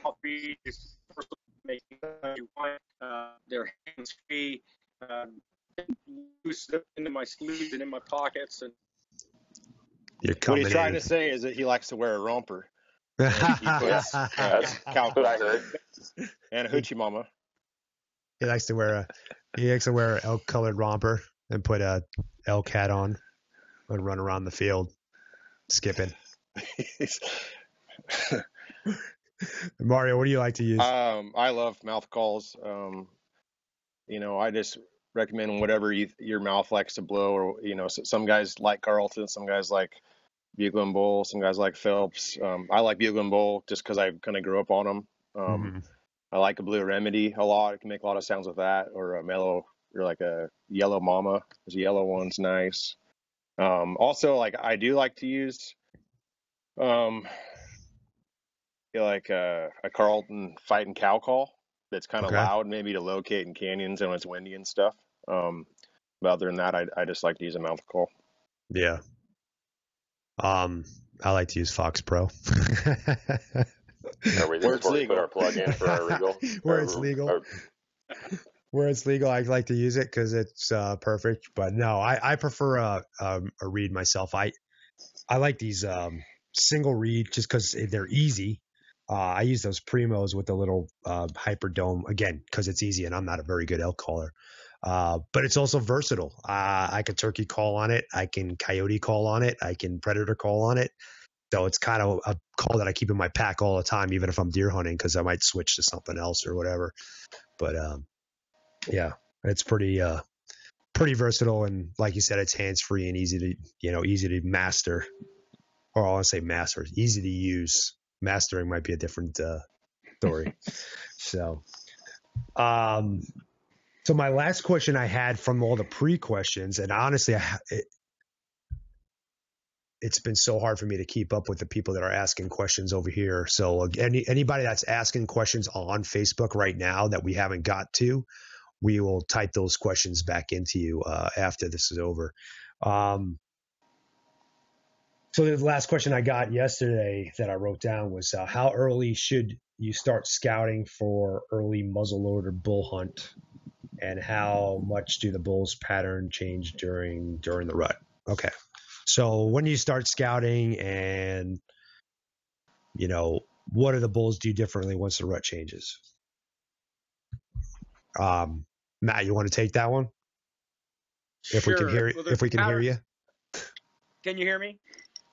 mouth reed is making you want. Uh, they're hands free. Um, loose into my sleeves and in my pockets, and You're What he's trying in. to say is that he likes to wear a romper (laughs) Yes, uh, that's cow what I calls heard. and a hoochie mama. he likes to wear a he likes to wear an elk colored romper and put a elk hat on and run around the field skipping. (laughs) (laughs) Mario, what do you like to use? um, I love mouth calls. Um, you know, I just recommend whatever you, your mouth likes to blow, or you know, s some guys like Carlton, some guys like Bugling Bull, some guys like Phelps. Um, I like Bugling Bull just because I kind of grew up on them. Um, Mhm. I like a Blue Remedy a lot. It can make a lot of sounds with that, or a mellow, or like a Yellow Mama. There's a yellow one's nice. Um, also, like I do like to use, um, feel like a, a Carlton fighting cow call that's kind of Okay. loud, maybe to locate in canyons and when it's windy and stuff. Um, but other than that, I, I just like to use a mouth call. Yeah. Um, I like to use Fox Pro. Are we Where it's legal. our plug in for our Regal? Where Our- it's legal. our- Where it's legal, I like to use it because it's uh, perfect. But no, I, I prefer a, a a reed myself. I I like these um, single reed just because they're easy. Uh, I use those primos with the little uh, hyperdome again because it's easy, and I'm not a very good elk caller. Uh, but it's also versatile. Uh, I can turkey call on it. I can coyote call on it. I can predator call on it. So it's kind of a call that I keep in my pack all the time, even if I'm deer hunting, because I might switch to something else or whatever. But um, yeah, it's pretty uh, pretty versatile, and like you said, it's hands free and easy to you know easy to master. Or I want to say master, easy to use. Mastering might be a different uh, story. (laughs) so, um, so my last question I had from all the pre questions, and honestly, I, it, it's been so hard for me to keep up with the people that are asking questions over here. So any anybody that's asking questions on Facebook right now that we haven't got to, we will type those questions back into you uh, after this is over. Um, so the last question I got yesterday that I wrote down was uh, how early should you start scouting for early muzzleloader bull hunt, and how much do the bulls pattern change during during the rut? Okay. So when do you start scouting and you know, what do the bulls do differently once the rut changes? Um, Matt, you want to take that one? If we can hear Well, if we can hear you. Can you hear me?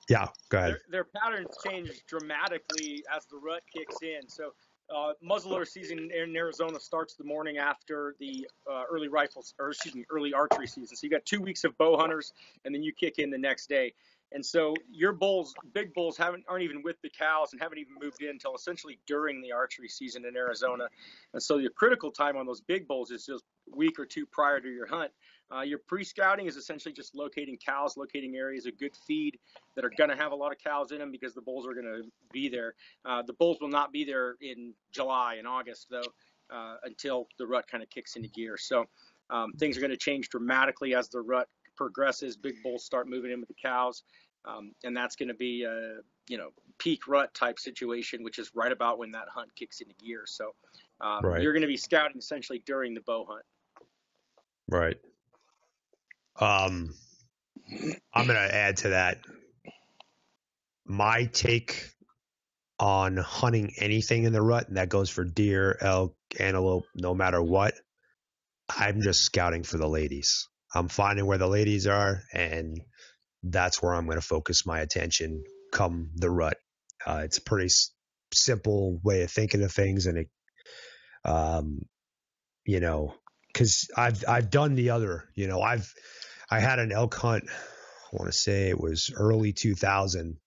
Yeah, go ahead. Their, their patterns change dramatically as the rut kicks in. So, uh, muzzleloader season in Arizona starts the morning after the uh, early rifles, or excuse me, early archery season. So you got two weeks of bow hunters, and then you kick in the next day. And so your bulls, big bulls, haven't aren't even with the cows and haven't even moved in until essentially during the archery season in Arizona. And so your critical time on those big bulls is just a week or two prior to your hunt. Uh, your pre-scouting is essentially just locating cows, locating areas of good feed that are going to have a lot of cows in them because the bulls are going to be there. Uh, the bulls will not be there in July and August though uh, until the rut kind of kicks into gear. So um, things are going to change dramatically as the rut progresses. Big bulls start moving in with the cows, um, and that's going to be a you know peak rut type situation, which is right about when that hunt kicks into gear. So um, Right. you're going to be scouting essentially during the bow hunt. Right. Um, I'm going to add to that. My take on hunting anything in the rut, and that goes for deer, elk, antelope, no matter what. I'm just scouting for the ladies. I'm finding where the ladies are, and that's where I'm going to focus my attention come the rut. Uh, it's a pretty s- simple way of thinking of things, and it, um, you know, because I've I've done the other. You know, I've I had an elk hunt. I want to say it was early 2000,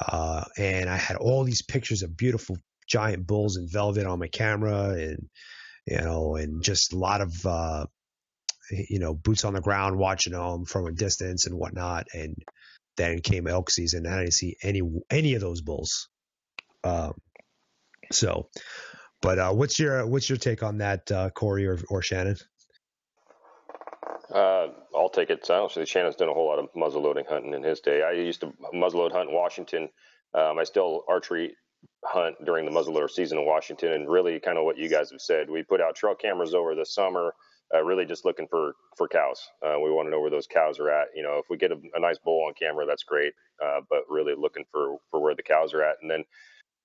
uh, and I had all these pictures of beautiful giant bulls in velvet on my camera, and you know, and just a lot of uh, you know boots on the ground watching them from a distance and whatnot. And then came elk season, and I didn't see any any of those bulls. Um, so, but uh, what's your what's your take on that, uh, Cory or, or Shannon? Uh, I'll take it. I don't see Shannon's done a whole lot of muzzleloading hunting in his day. I used to muzzleload hunt in Washington. Um, I still archery hunt during the muzzleloader season in Washington, and really kind of what you guys have said. We put out trail cameras over the summer, uh, really just looking for for cows. Uh, we want to know where those cows are at. You know, if we get a, a nice bull on camera, that's great. Uh, but really looking for for where the cows are at, and then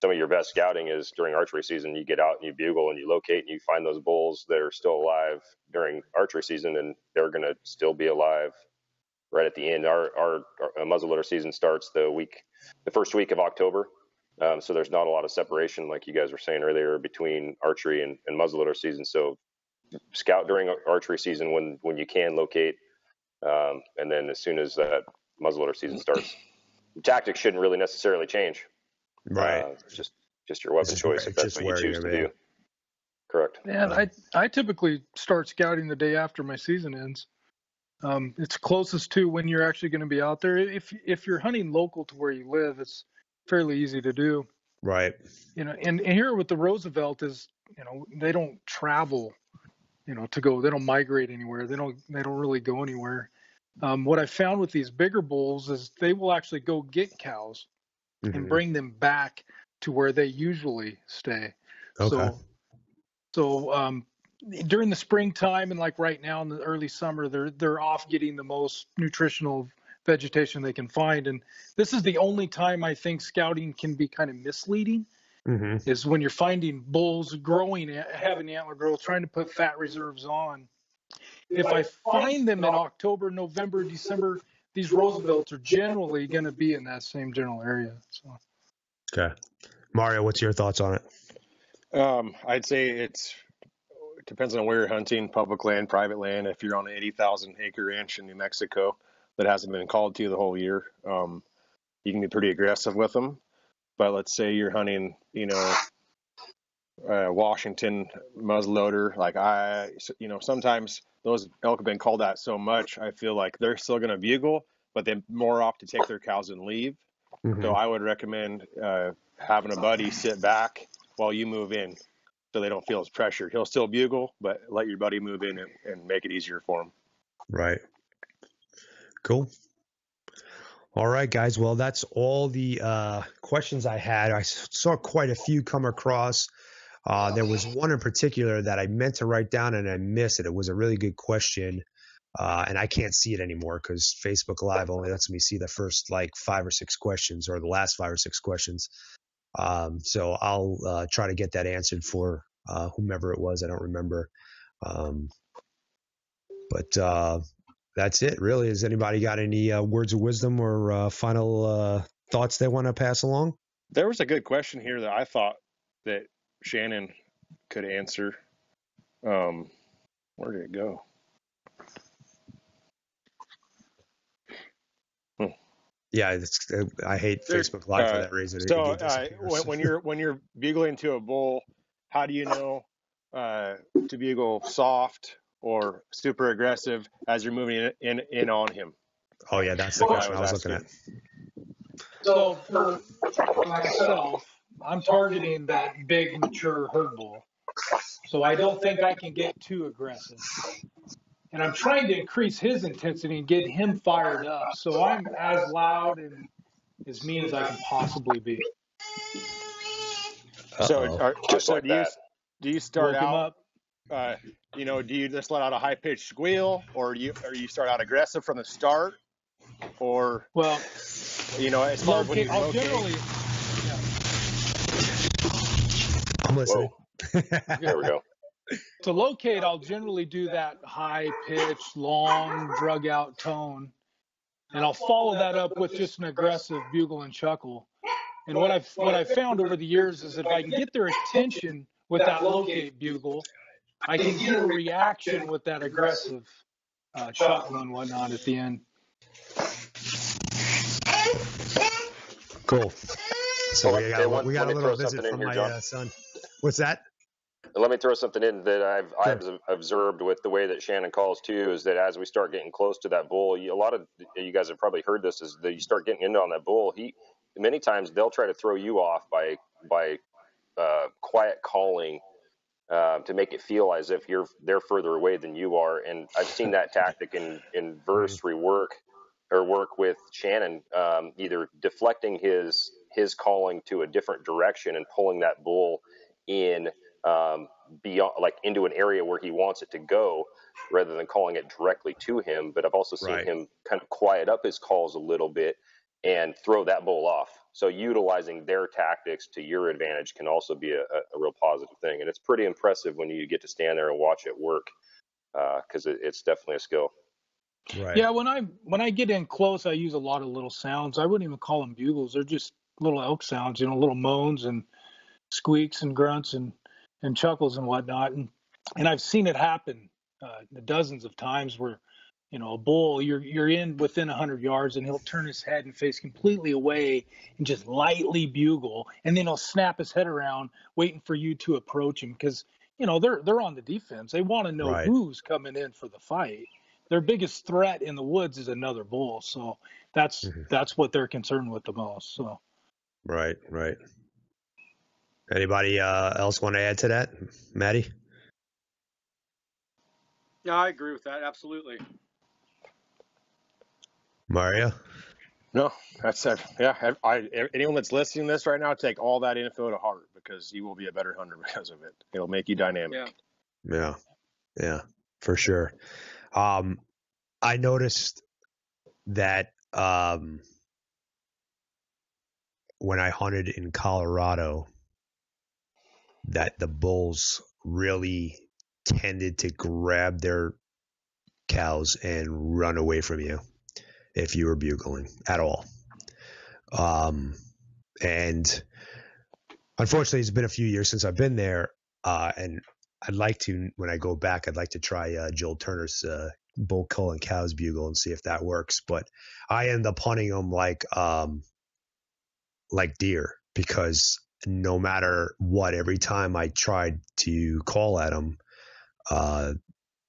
some of your best scouting is during archery season. You get out and you bugle and you locate and you find those bulls that are still alive during archery season, and they're going to still be alive right at the end. Our, our, our muzzleloader season starts the week, the first week of October. Um, so there's not a lot of separation, like you guys were saying earlier, between archery and, and muzzleloader season. So scout during archery season when when you can locate, um, and then as soon as that muzzleloader season starts, tactics shouldn't really necessarily change. Right. Uh, just just your weapon just choice where- if that's just what you choose you're to do. at. Correct. And I I typically start scouting the day after my season ends. Um, it's closest to when you're actually going to be out there. If if you're hunting local to where you live, it's fairly easy to do. right. You know, and, and here with the Roosevelt is, you know, they don't travel, you know, to go. They don't migrate anywhere. They don't they don't really go anywhere. Um, what I found with these bigger bulls is they will actually go get cows Mhm. and bring them back to where they usually stay. Okay. So, so um, during the springtime and like right now in the early summer, they're they're off getting the most nutritional vegetation they can find, and this is the only time I think scouting can be kind of misleading hmm is when you're finding bulls growing, having antler growth, trying to put fat reserves on. If I find them in October, November, December, these Roosevelts are generally going to be in that same general area. So. Okay. Mario, what's your thoughts on it? Um, I'd say it's it depends on where you're hunting, public land, private land. If you're on an 80,000 acre ranch in New Mexico that hasn't been called to the whole year, um, you can be pretty aggressive with them. But let's say you're hunting, you know, uh, Washington muzzleloader. Like I, you know, sometimes those elk have been called out so much, I feel like they're still going to bugle, but they're more opt to take their cows and leave. Mhm. So I would recommend uh, having a buddy sit back while you move in, so they don't feel as pressured. He'll still bugle, but let your buddy move in and, and make it easier for him. Right. Cool. All right, guys. Well, that's all the uh, questions I had. I saw quite a few come across. Uh, there was one in particular that I meant to write down and I missed it. It was a really good question. Uh, and I can't see it anymore because Facebook Live only lets me see the first like five or six questions or the last five or six questions. Um, so I'll uh, try to get that answered for uh, whomever it was. I don't remember. Um, but uh, that's it, really. Has anybody got any uh, words of wisdom or uh, final uh, thoughts they want to pass along? There was a good question here that I thought that Shannon could answer. Um, where did it go? Yeah, it's, uh, I hate There- Facebook Live for uh, that reason. So uh, when, when (laughs) you're when you're bugling to a bull, how do you know uh, to bugle soft or super aggressive as you're moving in in, in on him? oh yeah, that's the Well, question I was was looking at. So for myself, I'm targeting that big mature herd bull. So I don't think I can get too aggressive. And I'm trying to increase his intensity and get him fired up. So I'm as loud and as mean as I can possibly be. So, Uh-oh. are, Just so like do you do you start Woke out? up. Uh, you know, do you just let out a high pitched squeal, or do you or you start out aggressive from the start, or Well, you know, as far as when you I'll locate? generally, (laughs) I'm listening. There we go. (laughs) to locate, I'll generally do that high pitched, long, drug out tone. and I'll follow that up with just an aggressive bugle and chuckle. And what I've what I've found over the years is that if I can get their attention with that locate bugle, I can get a reaction with that aggressive uh, chuckle and whatnot at the end. Cool. So we got, we got a little visit from my uh, son. What's that? Let me throw something in that I've I've observed with the way that Shannon calls too is that as we start getting close to that bull, you, a lot of you guys have probably heard this is that you start getting into on that bull. He many times they'll try to throw you off by by uh, quiet calling uh, to make it feel as if you're they're further away than you are. And I've seen that (laughs) tactic in in verse rework or work with Shannon, um, either deflecting his his calling to a different direction and pulling that bull in um, beyond like into an area where he wants it to go rather than calling it directly to him but i've also seen Right. him kind of quiet up his calls a little bit and throw that bull off so utilizing their tactics to your advantage can also be a, a, a real positive thing and it's pretty impressive when you get to stand there and watch it work because it, it's definitely a skill Right. Yeah, when I when I get in close, I use a lot of little sounds. I wouldn't even call them bugles. They're just little elk sounds, you know, little moans and squeaks and grunts and and chuckles and whatnot. And and I've seen it happen uh, dozens of times where, you know, a bull you're you're in within a hundred yards and he'll turn his head and face completely away and just lightly bugle, and then he'll snap his head around, waiting for you to approach him because you know they're they're on the defense. They want to know Right. who's coming in for the fight their biggest threat in the woods is another bull. So that's Mhm. that's what they're concerned with the most. So Right. Right. Anybody uh, else want to add to that, Matty? Yeah, I agree with that. Absolutely. Mario? No, that's it. Yeah, I, I, anyone that's listening to this right now, take all that info to heart because you will be a better hunter (laughs) because of it. It'll make you dynamic. Yeah. Yeah. Yeah, for sure. Um, I noticed that um, when I hunted in Colorado, that the bulls really tended to grab their cows and run away from you if you were bugling at all. Um, and unfortunately, it's been a few years since I've been there, uh, and I'd like to when I go back. I'd like to try uh, Joel Turner's uh, bull cull and cows bugle and see if that works. But I end up hunting them like um, like deer because no matter what, every time I tried to call at them, uh,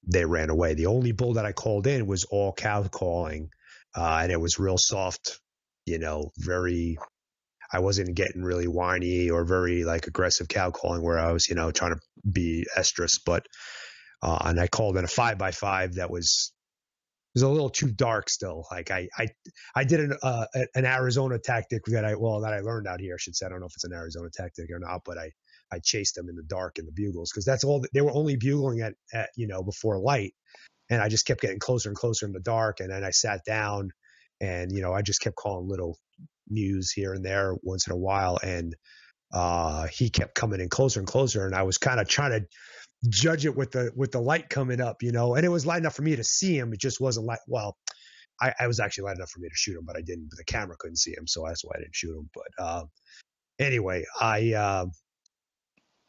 they ran away. The only bull that I called in was all cow calling, uh, and it was real soft. You know, very. I wasn't getting really whiny or very like aggressive cow calling where I was, you know, trying to be estrus, but uh, and I called in a five by five that was was a little too dark still. Like I I I did an uh, an Arizona tactic that I well that I learned out here. I should say I don't know if it's an Arizona tactic or not, but I I chased them in the dark in the bugles because that's all they were only bugling at at you know before light, and I just kept getting closer and closer in the dark, and then I sat down, and you know I just kept calling little mews here and there once in a while, and uh, he kept coming in closer and closer, and I was kind of trying to judge it with the with the light coming up, you know, and it was light enough for me to see him. It just wasn't light. Well, I, I was actually light enough for me to shoot him, but I didn't. But the camera couldn't see him, so that's why I didn't shoot him. But uh, anyway, I uh,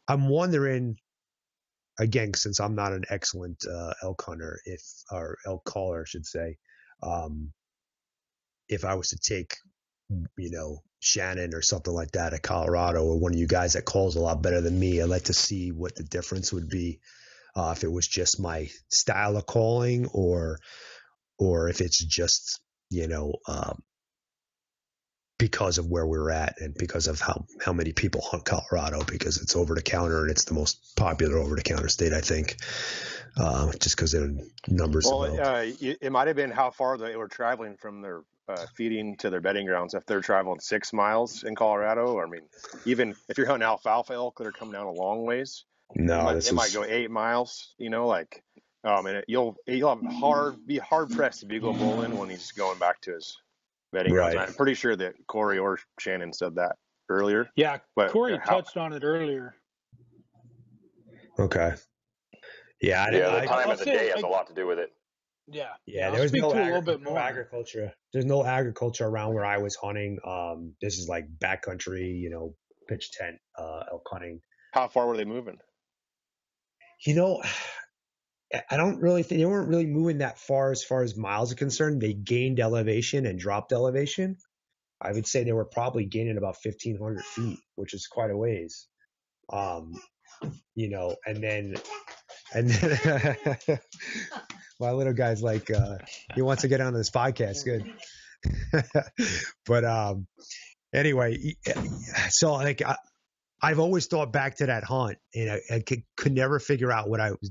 I'm wondering again since I'm not an excellent uh, elk hunter, if or elk caller, I should say, um, if I was to take you know Shannon or something like that at Colorado or one of you guys that calls a lot better than me. I'd like to see what the difference would be uh, if it was just my style of calling or or if it's just you know um, because of where we're at and because of how how many people hunt Colorado because it's over the counter and it's the most popular over the counter state I think uh, just because of numbers Well, uh, it, it might have been how far they were traveling from their uh, feeding to their bedding grounds. If they're traveling six miles in Colorado, or I mean, even if you're hunting alfalfa elk that are coming down a long ways, no, it, might, this it might go eight miles. You know, like, um, and it, you'll you'll have hard be hard pressed to bugle bull in when he's going back to his bedding grounds. Right. And I'm pretty sure that Cory or Shannon said that earlier. yeah, But Cory how- touched on it earlier. okay. Yeah, I, yeah I, the time I'll of the say, day has I- a lot to do with it Yeah. Yeah, I'll there was no, to a little bit no more. agriculture. There's no agriculture around where I was hunting. Um, this is like backcountry, you know, pitch tent, uh, elk hunting. How far were they moving? You know, (sighs) I- I don't really think they weren't really moving that far as far as miles are concerned. They gained elevation and dropped elevation. I would say they were probably gaining about 1,500 feet, which is quite a ways. Um, you know, and then, and then (laughs) (laughs) my little guy's like, uh, he wants to get on this podcast. Good. (laughs) but, um, anyway, so like, I, I've always thought back to that hunt and I, I could, could never figure out what I was,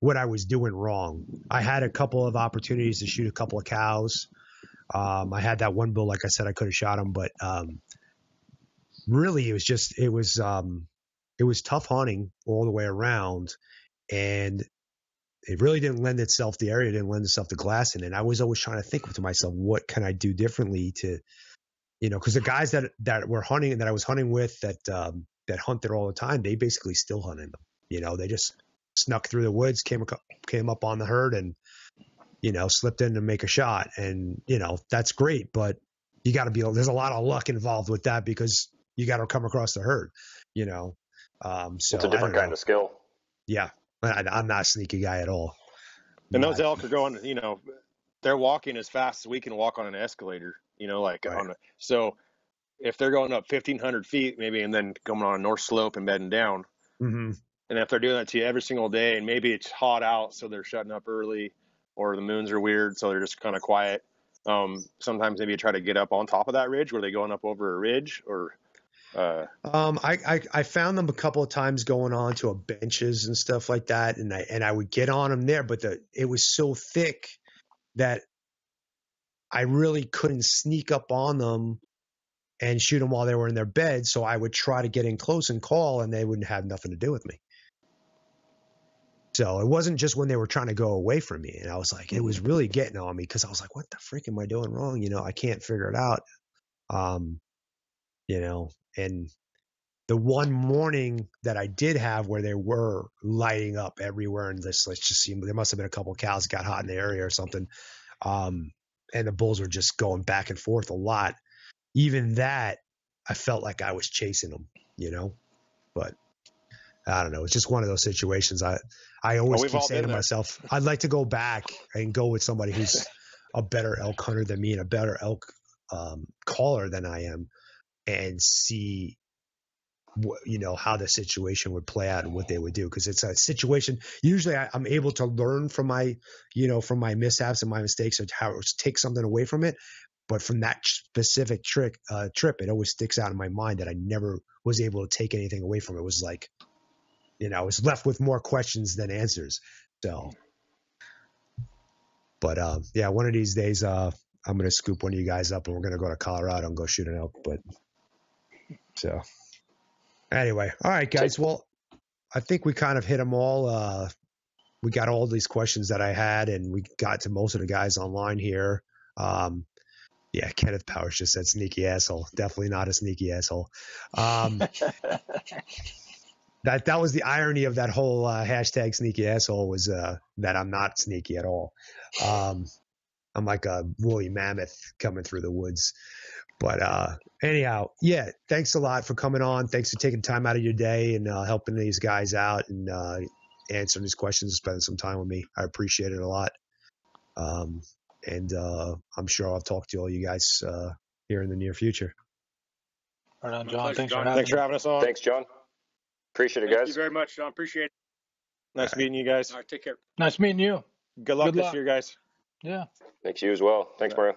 what I was doing wrong. I had a couple of opportunities to shoot a couple of cows. Um, I had that one bull, like I said, I could have shot him, but, um, really it was just, it was, um, it was tough hunting all the way around and it really didn't lend itself the area didn't lend itself to glassing and i was always trying to think to myself what can i do differently to you know because the guys that that were hunting and that i was hunting with that um that hunt there all the time they basically still hunted them. You know they just snuck through the woods came came up on the herd and you know slipped in to make a shot. And you know that's great but you got to be there's a lot of luck involved with that because you got to come across the herd you know? Um so It's a different kind know. of skill. yeah I, I'm not a sneaky guy at all And those elk are going, you know, they're walking as fast as we can walk on an escalator, you know, like Right. on a, so if they're going up 1500 feet maybe and then going on a north slope and bedding down, Mhm. and if they're doing that to you every single day and maybe it's hot out so they're shutting up early or the moons are weird so they're just kind of quiet um, sometimes maybe you try to get up on top of that ridge were they going up over a ridge or uh, Um, I, I I found them a couple of times going on to a benches and stuff like that, and I and I would get on them there, but the it was so thick that I really couldn't sneak up on them and shoot them while they were in their bed. So I would try to get in close and call, and they wouldn't have nothing to do with me. So it wasn't just when they were trying to go away from me, and I was like, it was really getting on me because I was like, what the freak am I doing wrong? You know, I can't figure it out. Um, you know, and the one morning that I did have where they were lighting up everywhere and this let's just see there must have been a couple of cows got hot in the area or something. Um, and the bulls were just going back and forth a lot. Even that I felt like I was chasing them, you know. But I don't know. It's just one of those situations. I I always keep saying to there. myself, I'd like to go back and go with somebody who's (laughs) a better elk hunter than me and a better elk um, caller than I am, and see you know how the situation would play out and what they would do because it's a situation usually I, i'm able to learn from my you know from my mishaps and my mistakes or how to take something away from it but from that specific trick uh, trip it always sticks out in my mind that i never was able to take anything away from it, it was like you know i was left with more questions than answers so. But um yeah one of these days uh i'm gonna scoop one of you guys up and we're gonna go to colorado and go shoot an elk but so Anyway, all right, guys. Well, I think we kind of hit them all. Uh, we got all these questions that I had, and we got to most of the guys online here. Um, yeah, Kenneth Powers just said sneaky asshole. Definitely not a sneaky asshole. Um, (laughs) that that was the irony of that whole uh, hashtag sneaky asshole was uh, that I'm not sneaky at all. Um, I'm like a woolly mammoth coming through the woods. But uh, anyhow, yeah, thanks a lot for coming on. Thanks for taking time out of your day and uh, helping these guys out and uh, answering these questions and spending some time with me. I appreciate it a lot. Um, and uh, I'm sure I'll talk to all you guys uh, here in the near future. Right on, John. Thanks John. for having thanks for having us on Thanks, John. Appreciate it, Thank guys. Thank you very much, John. Appreciate it. nice meeting you guys All right, take care. Nice meeting you. good luck Good this luck. year guys Yeah. Thanks you as well. Thanks, Mario.